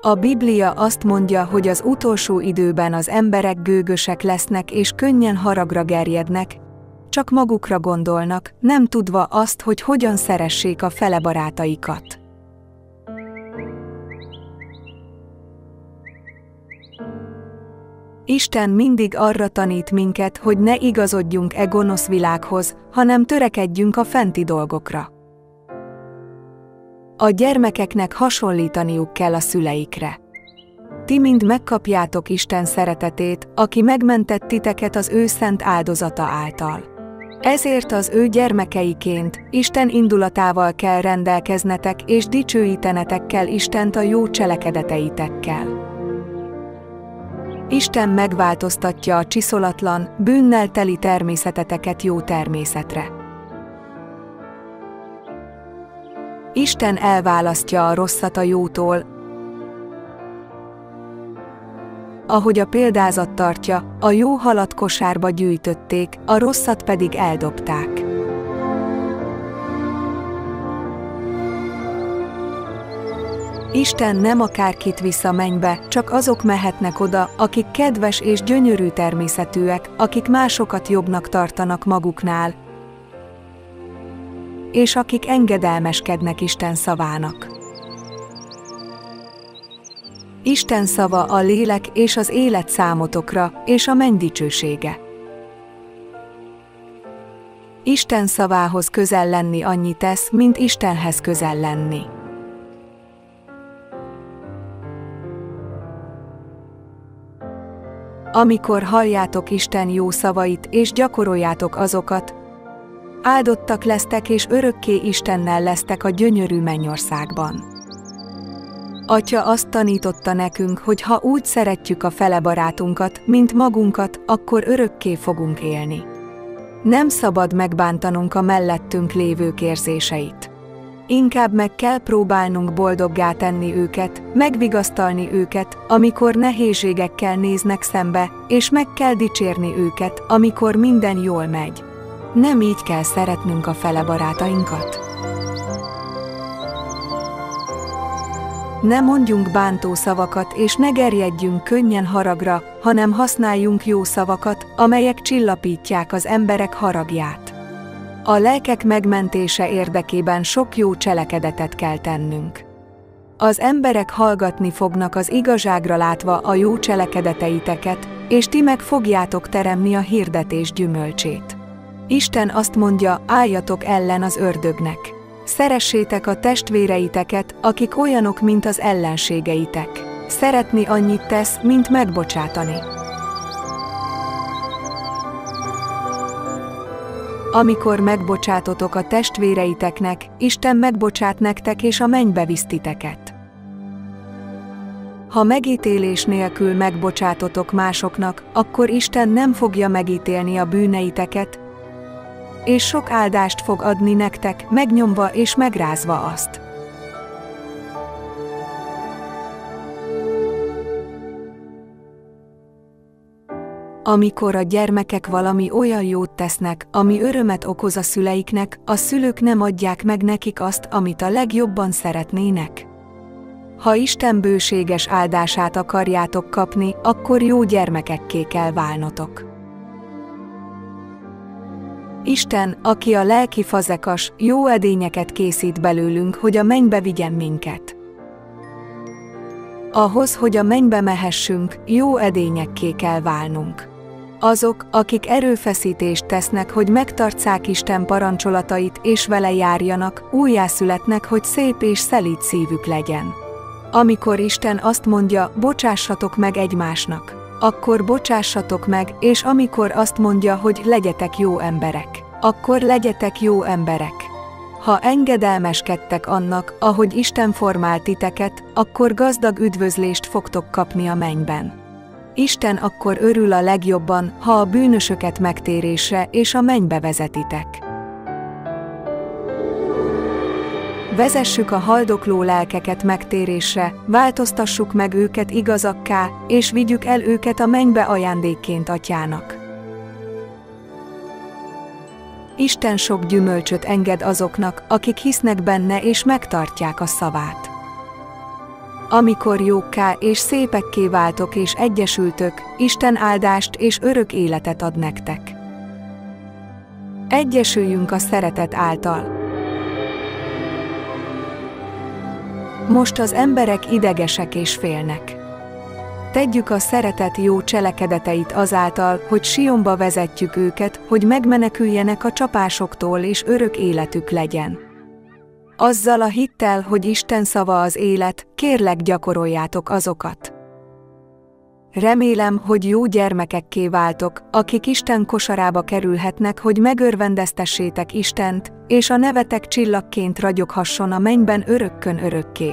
A Biblia azt mondja, hogy az utolsó időben az emberek gőgösek lesznek és könnyen haragra gerjednek, csak magukra gondolnak, nem tudva azt, hogy hogyan szeressék a fele Isten mindig arra tanít minket, hogy ne igazodjunk e gonosz világhoz, hanem törekedjünk a fenti dolgokra. A gyermekeknek hasonlítaniuk kell a szüleikre. Ti mind megkapjátok Isten szeretetét, aki megmentett titeket az ő szent áldozata által. Ezért az ő gyermekeiként, Isten indulatával kell rendelkeznetek és dicsőítenetek kell Istent a jó cselekedeteitekkel. Isten megváltoztatja a csiszolatlan, bűnnel teli természeteteket jó természetre. Isten elválasztja a rosszat a jótól, ahogy a példázat tartja, a jó halat kosárba gyűjtötték, a rosszat pedig eldobták. Isten nem akárkit visz a mennybe, csak azok mehetnek oda, akik kedves és gyönyörű természetűek, akik másokat jobbnak tartanak maguknál, és akik engedelmeskednek Isten szavának. Isten szava a lélek és az élet számotokra, és a menny dicsősége. Isten szavához közel lenni annyi tesz, mint Istenhez közel lenni. Amikor halljátok Isten jó szavait és gyakoroljátok azokat, áldottak lesztek és örökké Istennel lesztek a gyönyörű mennyországban. Atya azt tanította nekünk, hogy ha úgy szeretjük a fele barátunkat, mint magunkat, akkor örökké fogunk élni. Nem szabad megbántanunk a mellettünk lévők érzéseit. Inkább meg kell próbálnunk boldoggá tenni őket, megvigasztalni őket, amikor nehézségekkel néznek szembe, és meg kell dicsérni őket, amikor minden jól megy. Nem így kell szeretnünk a fele barátainkat. Ne mondjunk bántó szavakat és ne gerjedjünk könnyen haragra, hanem használjunk jó szavakat, amelyek csillapítják az emberek haragját. A lelkek megmentése érdekében sok jó cselekedetet kell tennünk. Az emberek hallgatni fognak az igazságra látva a jó cselekedeteiteket, és ti meg fogjátok teremni a hirdetés gyümölcsét. Isten azt mondja, álljatok ellen az ördögnek. Szeressétek a testvéreiteket, akik olyanok, mint az ellenségeitek. Szeretni annyit tesz, mint megbocsátani. Amikor megbocsátotok a testvéreiteknek, Isten megbocsát nektek és a mennybe visz titeket. Ha megítélés nélkül megbocsátotok másoknak, akkor Isten nem fogja megítélni a bűneiteket, és sok áldást fog adni nektek, megnyomva és megrázva azt. Amikor a gyermekek valami olyan jót tesznek, ami örömet okoz a szüleiknek, a szülők nem adják meg nekik azt, amit a legjobban szeretnének. Ha Isten bőséges áldását akarjátok kapni, akkor jó gyermekekké kell válnotok. Isten, aki a lelki fazekas, jó edényeket készít belőlünk, hogy a mennybe vigyen minket. Ahhoz, hogy a mennybe mehessünk, jó edényekké kell válnunk. Azok, akik erőfeszítést tesznek, hogy megtartsák Isten parancsolatait és vele járjanak, újjászületnek, hogy szép és szelíd szívük legyen. Amikor Isten azt mondja, bocsássatok meg egymásnak, akkor bocsássatok meg, és amikor azt mondja, hogy legyetek jó emberek, akkor legyetek jó emberek. Ha engedelmeskedtek annak, ahogy Isten formált titeket, akkor gazdag üdvözlést fogtok kapni a mennyben. Isten akkor örül a legjobban, ha a bűnösöket megtérésre és a mennybe vezetitek. Vezessük a haldokló lelkeket megtérésre, változtassuk meg őket igazakká, és vigyük el őket a mennybe ajándékként atyának. Isten sok gyümölcsöt enged azoknak, akik hisznek benne és megtartják a szavát. Amikor jókká és szépekké váltok és egyesültök, Isten áldást és örök életet ad nektek. Egyesüljünk a szeretet által. Most az emberek idegesek és félnek. Tegyük a szeretet jó cselekedeteit azáltal, hogy Sionba vezetjük őket, hogy megmeneküljenek a csapásoktól és örök életük legyen. Azzal a hittel, hogy Isten szava az élet, kérlek gyakoroljátok azokat. Remélem, hogy jó gyermekekké váltok, akik Isten kosarába kerülhetnek, hogy megörvendeztessétek Istent, és a nevetek csillagként ragyoghasson a mennyben örökkön örökké.